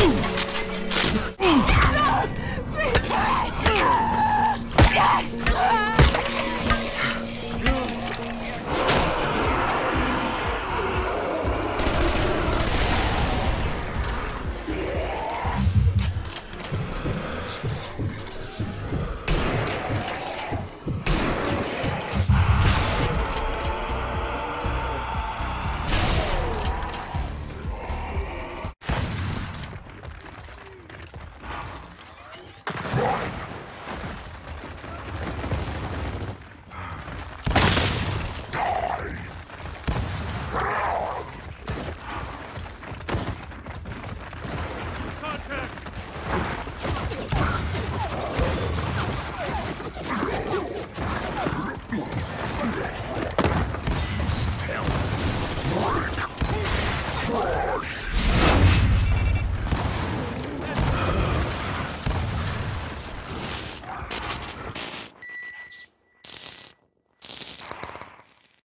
No! Please! Charge!